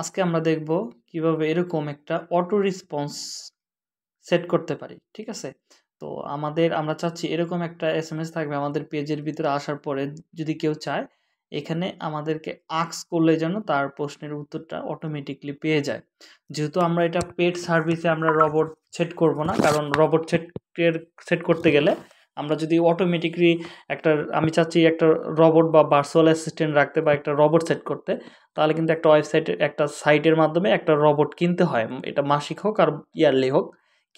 আজকে আমরা দেখব কীভাবে এরকম একটা অটো রেসপন্স সেট করতে পারি, ঠিক আছে? তো আমাদের, আমরা চাচ্ছি এরকম একটা এস এম এস থাকবে আমাদের পেজের ভিতরে আসার পরে, যদি কেউ চায়, এখানে আমাদেরকে আক্স করলে যেন তার প্রশ্নের উত্তরটা অটোমেটিকলি পেয়ে যায়। যেহেতু আমরা এটা পেড সার্ভিসে আমরা রবট সেট করব না, কারণ রবট সেট সেট করতে গেলে আমরা যদি অটোমেটিকলি একটা, আমি চাচ্ছি একটা রবট বা ভার্চুয়াল অ্যাসিস্ট্যান্ট রাখতে বা একটা রবট সেট করতে, তাহলে কিন্তু একটা ওয়েবসাইটে একটা সাইটের মাধ্যমে একটা রবট কিনতে হয়। এটা মাসিক হোক আর ইয়ারলি হোক,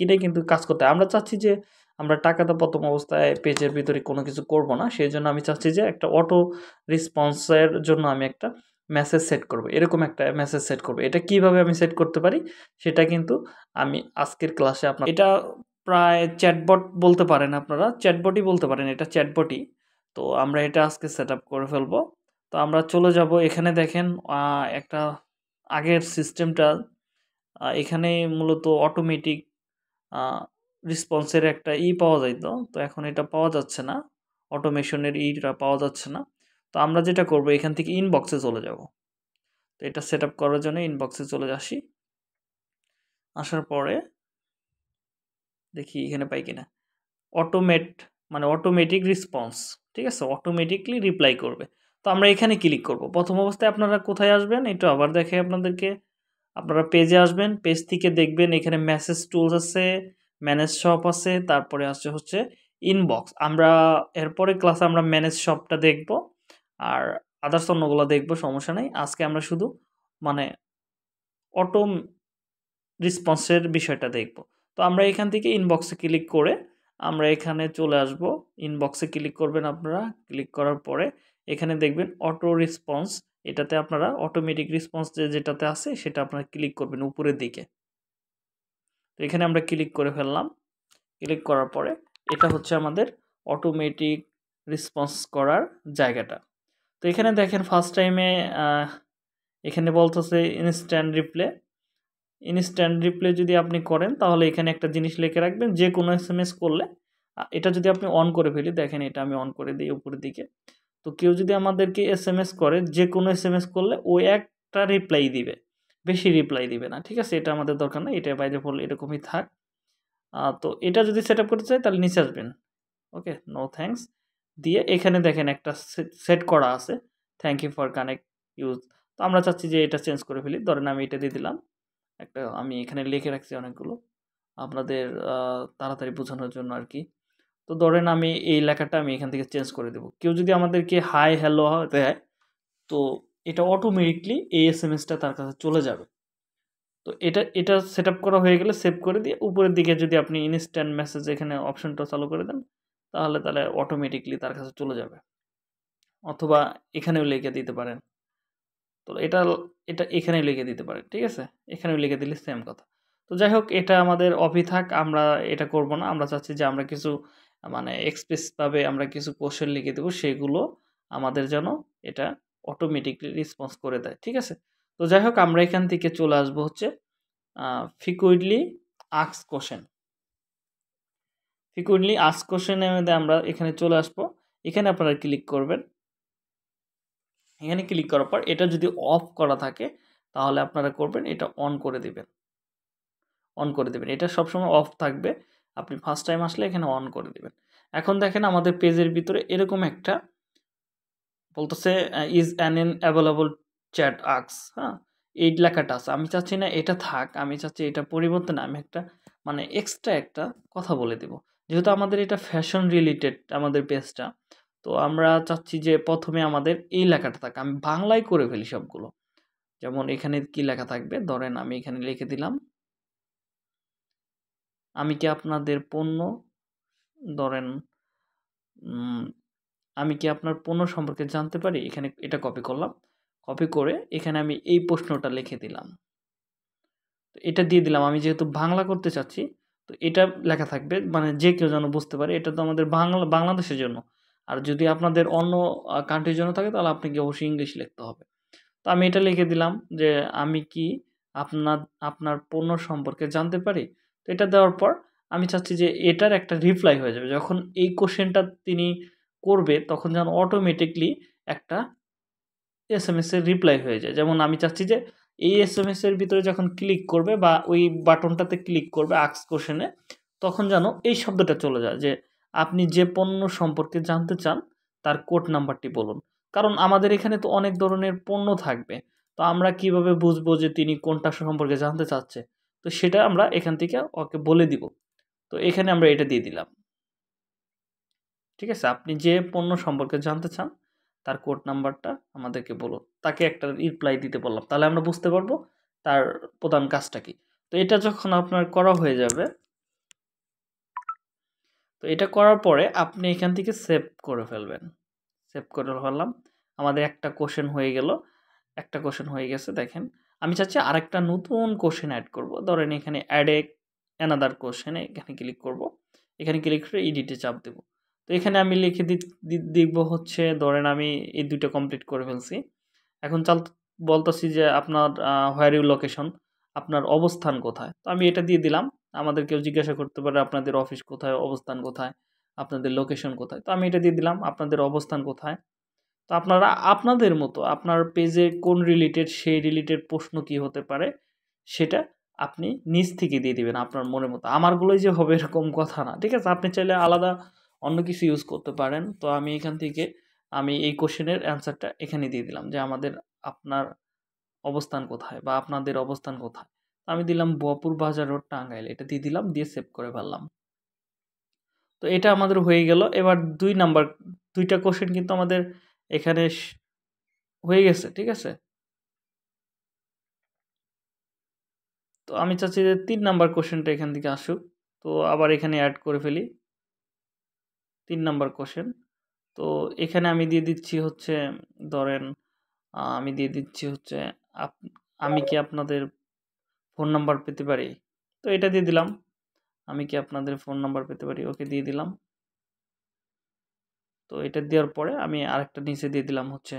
কিনে কিন্তু কাজ করতে হয়। আমরা চাচ্ছি যে আমরা টাকাটা প্রথম অবস্থায় পেজের ভিতরে কোনো কিছু করব না সেই জন্য আমি চাচ্ছি যে একটা অটো রেসপন্সের জন্য আমি একটা মেসেজ সেট করব। এরকম একটা মেসেজ সেট করব। এটা কীভাবে আমি সেট করতে পারি, সেটা কিন্তু আমি আজকের ক্লাসে আপনার এটা প্রায় চ্যাটবট বলতে পারেন আপনারা চ্যাটবটই বলতে পারেন, এটা চ্যাটবটই তো আমরা এটা আজকে সেট করে ফেলব। তো আমরা চলে যাব, এখানে দেখেন একটা আগের সিস্টেমটা এখানে মূলত অটোমেটিক রেসপন্সের একটা ই পাওয়া যাইত। তো এখন এটা পাওয়া যাচ্ছে না অটোমেশনের ইটা পাওয়া যাচ্ছে না। তো আমরা যেটা করব, এখান থেকে ইনবক্সে চলে যাব। তো এটা সেট করার জন্য ইনবক্সে চলে আসি। আসার পরে দেখি এখানে পাই কিনা। অটোমেট মানে অটোমেটিক রেসপন্স ঠিক আছে? অটোমেটিকলি রিপ্লাই করবে। তো আমরা এখানে ক্লিক করব। প্রথম অবস্থায় আপনারা কোথায় আসবেন? একটু আবার দেখে আপনাদেরকে, আপনারা পেজে আসবেন পেজ থেকে দেখবেন এখানে মেসেজ টুলস আছে ম্যানেজ শপ আছে, তারপরে আসছে হচ্ছে ইনবক্স আমরা এরপরে ক্লাসে আমরা ম্যানেজ শপটা দেখব, আর আদার্স অন্যগুলো দেখব, সমস্যা নেই। আজকে আমরা শুধু মানে অটো রেসপন্সের বিষয়টা দেখব। তো আমরা এখান থেকে ইনবক্সে ক্লিক করে আমরা এখানে চলে আসব। ইনবক্সে ক্লিক করবেন আপনারা। ক্লিক করার পরে এখানে দেখবেন অটো রেসপন্স এটাতে আপনারা অটোমেটিক রেসপন্স যে যেটাতে আছে সেটা আপনারা ক্লিক করবেন উপরের দিকে। তো এখানে আমরা ক্লিক করে ফেললাম। ক্লিক করার পরে এটা হচ্ছে আমাদের অটোমেটিক রেসপন্স করার জায়গাটা। তো এখানে দেখেন ফার্স্ট টাইমে এখানে বলতেছে ইনস্ট্যান্ট রিপ্লে ইনস্ট্যান্ট রিপ্লে যদি আপনি করেন, তাহলে এখানে একটা জিনিস লিখে রাখবেন, যে কোনো এস করলে এটা যদি আপনি অন করে ফেলি, দেখেন এটা আমি অন করে দিই উপরের দিকে, তো কেউ যদি আমাদেরকে এস এম এস করে, যে কোনো এস এম এস করলে ও একটা রিপ্লাই দিবে, বেশি রিপ্লাই দিবে না, ঠিক আছে? এটা আমাদের দরকার নেই, এটা বাইরে পড়লে এরকমই থাক তো এটা যদি সেট করতে চাই, তাহলে নিচে আসবেন ওকে নো থ্যাংকস দিয়ে এখানে দেখেন একটা সেট করা আছে thank you for connect use তো আমরা চাচ্ছি যে এটা চেঞ্জ করে ফেলি, ধরেন আমি এটা দিয়ে দিলাম একটা আমি এখানে লিখে রাখছি অনেকগুলো, আপনাদের তাড়াতাড়ি বোঝানোর জন্য আর কি। তো ধরেন আমি এই লেখাটা আমি এখান থেকে চেঞ্জ করে দেবো। কেউ যদি আমাদেরকে হাই হ্যালো দেয়, তো এটা অটোমেটিকলি এই এস এম এসটা তার কাছে চলে যাবে। তো এটা এটা সেট আপ করা হয়ে গেলে সেভ করে দিয়ে উপরের দিকে যদি আপনি ইনস্ট্যান্ট মেসেজ এখানে অপশনটা চালু করে দেন, তাহলে তাহলে অটোমেটিকলি তার কাছে চলে যাবে। অথবা এখানেও লিখে দিতে পারেন। তো এটা এটা এখানেও লিখে দিতে পারেন, ঠিক আছে? এখানেও লিখে দিলে সেম কথা। তো যাই হোক, এটা আমাদের অফি থাক, আমরা এটা করব না। আমরা চাচ্ছি যে আমরা কিছু মানে এক্সপ্রেসভাবে আমরা কিছু কোশ্চেন লিখে দেবো, সেগুলো আমাদের যেন এটা অটোমেটিকলি রেসপন্স করে দেয়, ঠিক আছে? তো যাই হোক, আমরা এখান থেকে চলে আসব হচ্ছে ফিকুইডলি আক্স কোশ্চেন ফিকুইডলি আক্স কোশ্চেনের মধ্যে আমরা এখানে চলে আসব। এখানে আপনারা ক্লিক করবেন। এখানে ক্লিক করার পর এটা যদি অফ করা থাকে, তাহলে আপনারা করবেন এটা অন করে দিবেন। অন করে দেবেন। এটা সবসময় অফ থাকবে। আপনি ফার্স্ট টাইম আসলে এখানে অন করে দিবেন। এখন দেখেন আমাদের পেজের ভিতরে এরকম একটা বলতেছে is an in available chat asks হ্যাঁ? এই লেখাটা আছে। আমি চাচ্ছি না এটা থাক, আমি চাচ্ছি এটা পরিবর্তন, আমি একটা মানে এক্সট্রা একটা কথা বলে দেব। যেহেতু আমাদের এটা ফ্যাশন রিলেটেড আমাদের পেজটা তো আমরা চাচ্ছি যে প্রথমে আমাদের এই লেখাটা থাকে। আমি বাংলায় করে ফেলি সবগুলো। যেমন এখানে কি লেখা থাকবে? ধরেন আমি এখানে লিখে দিলাম। আমি কি আপনাদের পণ্য? ধরেন আমি কি আপনার পণ্য সম্পর্কে জানতে পারি? এখানে এটা কপি করলাম। কপি করে এখানে আমি এই প্রশ্নটা লিখে দিলাম। তো এটা দিয়ে দিলাম। আমি যেহেতু বাংলা করতে চাচ্ছি, তো এটা লেখা থাকবে। মানে যে কেউ যেন বুঝতে পারে, এটা তো আমাদের বাংলা, বাংলাদেশের জন্য। আর যদি আপনাদের অন্য কান্ট্রির জন্য থাকে, তাহলে আপনাকে অবশ্যই ইংলিশ লিখতে হবে। তো আমি এটা লিখে দিলাম যে, আমি কি আপনার আপনার পণ্য সম্পর্কে জানতে পারি? তো এটা দেওয়ার পর আমি চাচ্ছি যে, এটার একটা রিপ্লাই হয়ে যাবে। যখন এই কোশ্চেনটা তিনি করবে, তখন যেন অটোমেটিকলি একটা এস এম এসের রিপ্লাই হয়ে যায়। যেমন আমি চাচ্ছি যে, এই এস এম এস এর ভিতরে যখন ক্লিক করবে বা ওই বাটনটাতে ক্লিক করবে আক্স কোশ্চেনে তখন যেন এই শব্দটা চলে যায় যে আপনি যে পণ্য সম্পর্কে জানতে চান, তার কোড নাম্বারটি বলুন। কারণ আমাদের এখানে তো অনেক ধরনের পণ্য থাকবে। তো আমরা কীভাবে বুঝব যে তিনি কোনটা সম্পর্কে জানতে চাচ্ছে? তো সেটা আমরা এখান থেকে ওকে বলে দিব। তো এখানে আমরা এটা দিয়ে দিলাম। ঠিক আছে? আপনি যে পণ্য সম্পর্কে জানতে চান, তার কোড নাম্বারটা আমাদেরকে বলুন। তাকে একটা রিপ্লাই দিতে বললাম। তাহলে আমরা বুঝতে পারব তার প্রধান কাজটা কি। তো এটা যখন আপনার করা হয়ে যাবে তো এটা করার পরে আপনি এখান থেকে সেভ করে ফেলবেন। সেভ করে ফেললাম। আমাদের একটা কোশ্চেন হয়ে গেল। একটা কোশ্চেন হয়ে গেছে, দেখেন। আমি চাচ্ছি আরেকটা নতুন কোশ্চেন অ্যাড করব। ধরেন এখানে অ্যাড এ অ্যানাদার কোশ্চেনে এখানে ক্লিক করব। এখানে ক্লিক করে এডিটে চাপ দেব। তো এখানে আমি লিখে দি দিব হচ্ছে, ধরেন আমি এই দুইটা কমপ্লিট করে ফেলছি। এখন চাল, বলতেছি যে আপনার হোয়ার ইউ লোকেশন আপনার অবস্থান কোথায়? তো আমি এটা দিয়ে দিলাম। আমাদের কেউ জিজ্ঞাসা করতে পারে, আপনাদের অফিস কোথায়? অবস্থান কোথায়? আপনাদের লোকেশন কোথায়? তো আমি এটা দিয়ে দিলাম, আপনাদের অবস্থান কোথায়? তো আপনারা, আপনাদের মতো, আপনার পেজে কোন রিলেটেড সেই রিলেটেড প্রশ্ন কি হতে পারে, সেটা আপনি নিজ থেকে দিয়ে দিবেন আপনার মনের মতো। আমারগুলোই যে হবে এরকম কথা না, ঠিক আছে? আপনি চাইলে আলাদা অন্য কিছু ইউজ করতে পারেন। তো আমি এখান থেকে, আমি এই কোশ্চেনের অ্যান্সারটা এখানে দিয়ে দিলাম যে আমাদের আপনার অবস্থান কোথায় বা আপনাদের অবস্থান কোথায়। আমি দিলাম বোয়াপুর বাজার রোড টাঙ্গাইল। এটা দিয়ে দিলাম, দিয়ে সেভ করে ফেললাম। তো এটা আমাদের হয়ে গেল। এবার দুই নাম্বার দুইটা কোশ্চেন কিন্তু আমাদের এখানে হয়ে গেছে, ঠিক আছে? তো আমি চাচ্ছি যে তিন নাম্বার কোশ্চেনটা এখান থেকে আসুক। তো আবার এখানে অ্যাড করে ফেলি। তিন নাম্বার কোশ্চেন তো এখানে আমি দিয়ে দিচ্ছি হচ্ছে, ধরেন আমি দিয়ে দিচ্ছি হচ্ছে আমি কি আপনাদের ফোন নাম্বার পেতে পারি? তো এটা দিয়ে দিলাম। আমি কি আপনাদের ফোন নাম্বার পেতে পারি? ওকে দিয়ে দিলাম। তো এটা দেওয়ার পরে আমি আরেকটা নিচে দিয়ে দিলাম হচ্ছে,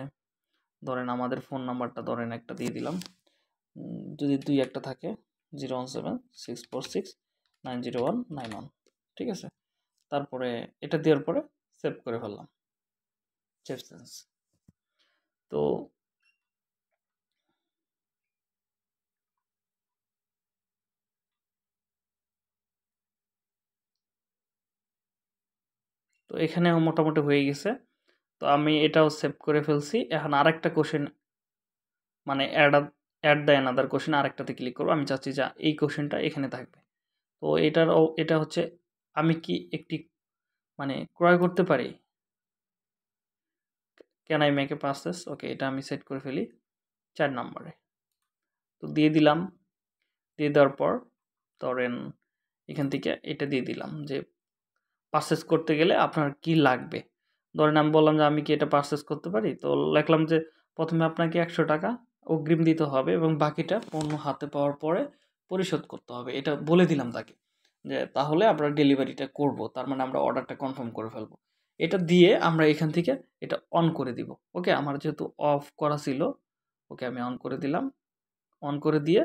ধরেন আমাদের ফোন নাম্বারটা ধরেন একটা দিয়ে দিলাম। যদি দুই একটা থাকে, zero one seven, six four six, nine zero one, nine one, ঠিক আছে? তারপরে এটা দেওয়ার পরে সেভ করে ফেললাম। Save sense. তো তো এখানে মোটামুটি হয়ে গেছে। তো আমি এটাও সেভ করে ফেলছি। এখন আরেকটা কোশ্চেন মানে add add the another question আরেকটাতে click করব। আমি চাচ্ছি যা এই কোশ্চেনটা এখানে থাকবে। তো এটার এটা হচ্ছে, আমি কি একটি মানে ক্রয় করতে পারি? Can I make a purchase okay এটা আমি সেট করে ফেলি চার নম্বরে। তো দিয়ে দিলাম। দিয়ে দেওয়ার পর ধরেন এখান থেকে এটা দিয়ে দিলাম যে পারচেস করতে গেলে আপনার কি লাগবে? ধরেন আমি বললাম যে, আমি কি এটা পারচেস করতে পারি? তো লিখলাম যে, প্রথমে আপনাকে একশো টাকা অগ্রিম দিতে হবে এবং বাকিটা পণ্য হাতে পাওয়ার পরে পরিশোধ করতে হবে। এটা বলে দিলাম তাকে যে, তাহলে আমরা ডেলিভারিটা করব। তার মানে আমরা অর্ডারটা কনফার্ম করে ফেলব। এটা দিয়ে আমরা এখান থেকে এটা অন করে দিব। ওকে? আমার যেহেতু অফ করা ছিল, ওকে আমি অন করে দিলাম। অন করে দিয়ে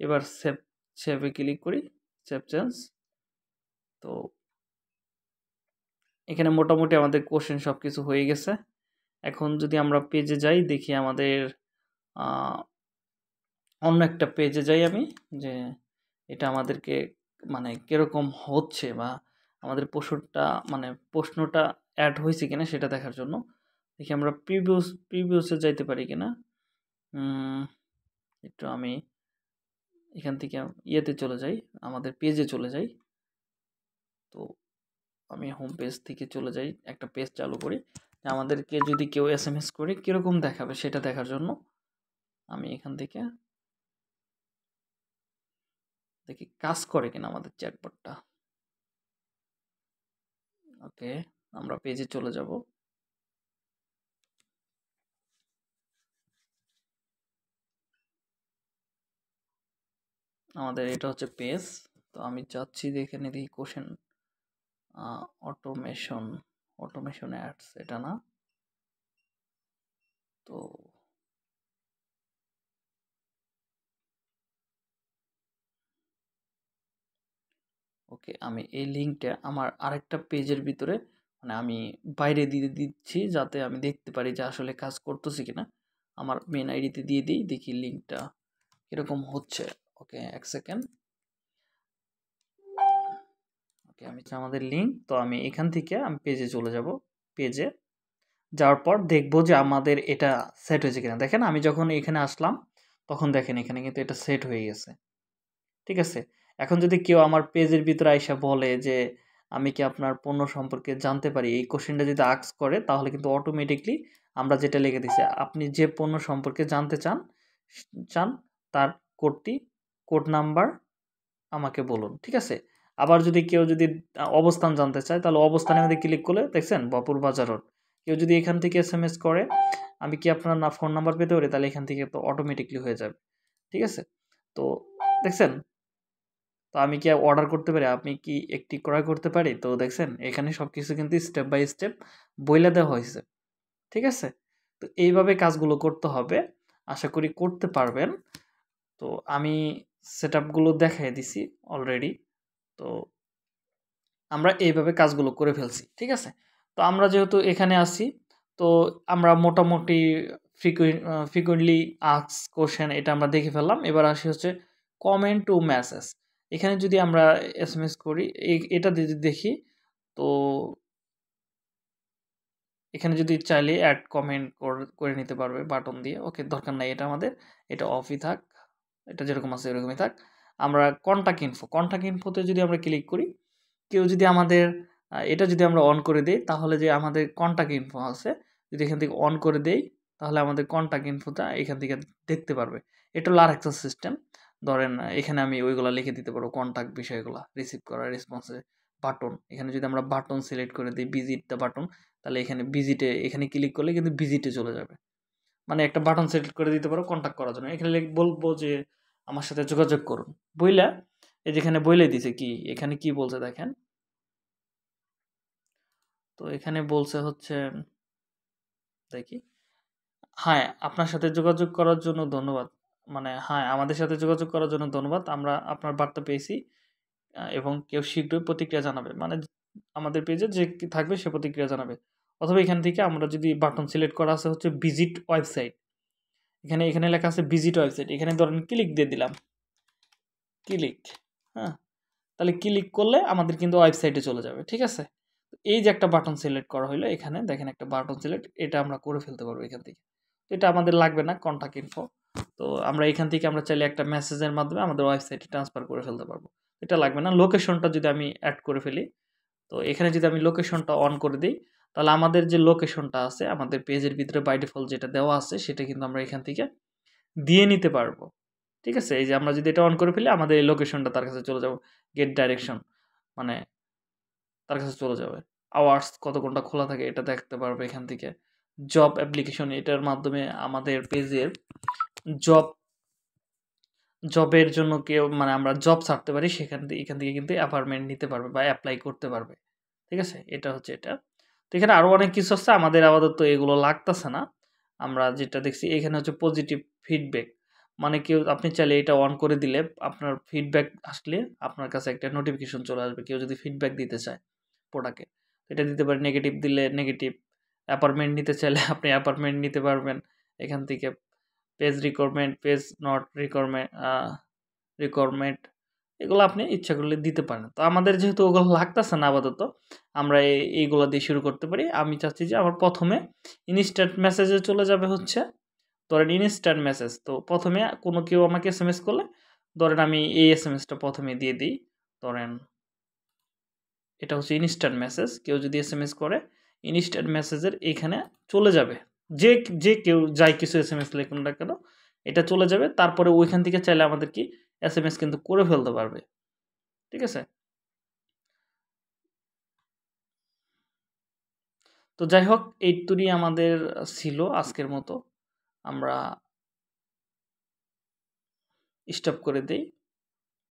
এবার সেভ সেভে ক্লিক করি সেভ চেঞ্জ তো এখানে মোটামুটি আমাদের কোশ্চেন সব কিছু হয়ে গেছে। এখন যদি আমরা পেজে যাই, দেখি আমাদের অন্য একটা পেজে যাই আমি, যে এটা আমাদেরকে মানে কীরকম হচ্ছে বা আমাদের প্রশ্নটা মানে প্রশ্নটা অ্যাড হয়েছে কিনা সেটা দেখার জন্য। দেখি আমরা প্রিভিউস প্রিভিউসে যাইতে পারি কিনা। একটু আমি এখান থেকে ইয়েতে চলে যাই, আমাদের পেজে চলে যাই। তো আমি হোম পেজ থেকে চলে যাই, একটা পেজ চালু করি। আমাদেরকে যদি কেউ এস এম এস করে, কীরকম দেখাবে সেটা দেখার জন্য আমি এখান থেকে দেখি কাজ করে কিনা আমাদের চ্যাটবটটা ওকে আমরা পেজে চলে যাব। আমাদের এটা হচ্ছে পেজ তো আমি চাচ্ছি দেখে দেখি কোশ্চেন অটোমেশন অটোমেশন অ্যাডস এটা না? তো ওকে, আমি এই লিঙ্কটা আমার আরেকটা পেজের ভিতরে মানে আমি বাইরে দিয়ে দিচ্ছি যাতে আমি দেখতে পারি যে আসলে কাজ করতেছি কিনা। আমার মেন আইডিতে দিয়ে দিই, দেখি লিঙ্কটা এরকম হচ্ছে। ওকে, এক সেকেন্ড ওকে, আমি আমাদের লিঙ্ক তো আমি এখান থেকে আমি পেজে চলে যাব। পেজে যাওয়ার পর দেখব যে আমাদের এটা সেট হয়েছে কিনা। দেখেন, আমি যখন এখানে আসলাম, তখন দেখেন এখানে কিন্তু এটা সেট হয়ে গেছে। ঠিক আছে? এখন যদি কেউ আমার পেজের ভিতরে আইসা বলে যে, আমি কি আপনার পণ্য সম্পর্কে জানতে পারি? এই কোশ্চেনটা যদি আক্স করে, তাহলে কিন্তু অটোমেটিকলি আমরা যেটা লিখে দিচ্ছি আপনি যে পণ্য সম্পর্কে জানতে চান চান, তার কোডটি কোড নাম্বার আমাকে বলুন। ঠিক আছে? আবার যদি কেউ যদি অবস্থান জানতে চায়, তাহলে অবস্থানের মধ্যে ক্লিক করলে দেখছেন বাপুর বাজার রোড কেউ যদি এখান থেকে এস এম এস করে, আমি কি আপনার না ফোন নাম্বার পেতে পারি? তাহলে এখান থেকে তো অটোমেটিকলি হয়ে যাবে। ঠিক আছে? তো দেখছেন? তো আমি কি অর্ডার করতে পারি? আপনি কি একটি ক্রয় করতে পারি? তো দেখছেন? এখানে সব কিছু কিন্তু স্টেপ বাই স্টেপ বইলে দেওয়া হয়েছে। ঠিক আছে? তো এইভাবে কাজগুলো করতে হবে। আশা করি করতে পারবেন। তো আমি সেট আপগুলো দেখাই দিছি অলরেডি তো আমরা এইভাবে কাজগুলো করে ফেলছি, ঠিক আছে? তো আমরা যেহেতু এখানে আসি তো আমরা মোটামুটি ফ্রিকুয়েন্ট ফ্রিকুয়েন্টলি আক্স কোশ্চেন এটা আমরা দেখে ফেললাম। এবার আসি হচ্ছে কমেন্ট টু মেসেজ এখানে যদি আমরা এস এম এস করি এটা যদি দেখি, তো এখানে যদি চাইলে অ্যাড কমেন্ট করে নিতে পারবে বাটন দিয়ে। ওকে দরকার নাই এটা আমাদের। এটা অফই থাক। এটা যেরকম আছে এরকমই থাক। আমরা কন্ট্যাক্ট ইনফো কন্ট্যাক্ট ইনফোতে যদি আমরা ক্লিক করি, কেউ যদি আমাদের এটা যদি আমরা অন করে দেই, তাহলে যে আমাদের কন্ট্যাক্ট ইনফো আছে, যদি এখান থেকে অন করে দেই, তাহলে আমাদের কন্ট্যাক্ট ইনফোটা এখান থেকে দেখতে পারবে। এটা হলো আরেকটা সিস্টেম ধরেন এখানে আমি ওইগুলো লিখে দিতে পারব কন্ট্যাক্ট বিষয়গুলো রিসিভ করা রেসপন্সে বাটন এখানে যদি আমরা বাটন সিলেক্ট করে দিই ভিজিট দ্য বাটন তাহলে এখানে ভিজিটে এখানে ক্লিক করলে কিন্তু ভিজিটে চলে যাবে। মানে একটা বাটন সিলেক্ট করে দিতে পারো কন্ট্যাক্ট করার জন্য। এখানে বলব যে আমার সাথে যোগাযোগ করুন। বইলা, এই যেখানে বইলে দিছে কি, এখানে কি বলছে দেখেন? তো এখানে বলছে হচ্ছে, দেখি। হ্যাঁ আপনার সাথে যোগাযোগ করার জন্য ধন্যবাদ। মানে হ্যাঁ আমাদের সাথে যোগাযোগ করার জন্য ধন্যবাদ। আমরা আপনার বার্তা পেয়েছি এবং কেউ শীঘ্রই প্রতিক্রিয়া জানাবে। মানে আমাদের পেজে যে থাকবে সে প্রতিক্রিয়া জানাবে। অথবা এখান থেকে আমরা যদি বাটন সিলেক্ট করা আছে হচ্ছে ভিজিট ওয়েবসাইট এখানে এখানে লেখা আছে ভিজিট ওয়েবসাইট এখানে ধরেন ক্লিক দিয়ে দিলাম। ক্লিক হ্যাঁ? তাহলে ক্লিক করলে আমাদের কিন্তু ওয়েবসাইটে চলে যাবে, ঠিক আছে? এই যে একটা বাটন সিলেক্ট করা হলো এখানে দেখেন একটা বাটন সিলেক্ট এটা আমরা করে ফেলতে পারব এখান থেকে। এটা আমাদের লাগবে না কন্ট্যাক্ট ইনফো তো আমরা এখান থেকে আমরা চাইলে একটা মেসেজের মাধ্যমে আমাদের ওয়েবসাইটে ট্রান্সফার করে ফেলতে পারব। এটা লাগবে না। লোকেশনটা যদি আমি অ্যাড করে ফেলি, তো এখানে যদি আমি লোকেশনটা অন করে দিই তাহলে আমাদের যে লোকেশনটা আছে, আমাদের পেজের ভিতরে বাই ডিফল্ট যেটা দেওয়া আছে, সেটা কিন্তু আমরা এখান থেকে দিয়ে নিতে পারব। ঠিক আছে? এই যে আমরা যদি এটা অন করে ফেলি, আমাদের এই লোকেশনটা তার কাছে চলে যাব। গেট ডাইরেকশন মানে তার কাছে চলে যাবে। আওয়ার্স কত ঘণ্টা খোলা থাকে এটা দেখতে পারবে এখান থেকে। জব অ্যাপ্লিকেশন এটার মাধ্যমে আমাদের পেজের জব জবের জন্য কেউ মানে আমরা জব ছাড়তে পারি, সেখান থেকে, এখান থেকে কিন্তু অ্যাপার্টমেন্ট নিতে পারবে বা অ্যাপ্লাই করতে পারবে। ঠিক আছে? এটা হচ্ছে এটা। তো এখানে আরও অনেক কিছু আছে, আমাদের আপাতত এগুলো লাগতেছে না। আমরা যেটা দেখছি, এখানে হচ্ছে পজিটিভ ফিডব্যাক মানে কেউ, আপনি চাইলে এটা অন করে দিলে আপনার ফিডব্যাক আসলে আপনার কাছে একটা নোটিফিকেশন চলে আসবে, কেউ যদি ফিডব্যাক দিতে চায় প্রোডাক্টে এটা দিতে পারে নেগেটিভ দিলে নেগেটিভ অ্যাপার্টমেন্ট নিতে চাইলে আপনি অ্যাপার্টমেন্ট নিতে পারবেন। এখান থেকে page requirement page not requirement requirement এগুলো আপনি ইচ্ছা করলে দিতে পারেন। তো আমাদের যেহেতু ওগুলো লাগতেছে না আপাতত, আমরা এইগুলো দিয়ে শুরু করতে পারি। আমি চাচ্ছি যে আমার প্রথমে ইনস্ট্যান্ট মেসেজে চলে যাবে হচ্ছে, ধরেন ইনস্ট্যান্ট মেসেজ তো প্রথমে কোনো কেউ আমাকে এস এম এস করলে, ধরেন আমি এই এস এম এসটা প্রথমে দিয়ে দিই, ধরেন এটা হচ্ছে ইনস্ট্যান্ট মেসেজ কেউ যদি এস এম এস করে ইনস্ট্যান্ট মেসেজের এইখানে চলে যাবে। যে যে কেউ, যাই কিছু এস এম এস লিখুন না কেন, এটা চলে যাবে। তারপরে ওইখান থেকে চাইলে আমাদের কি এস এম এস কিন্তু করে ফেলতে পারবে। ঠিক আছে? তো যাই হোক এইটুরি আমাদের ছিল আজকের মতো। আমরা স্টপ করে দিই।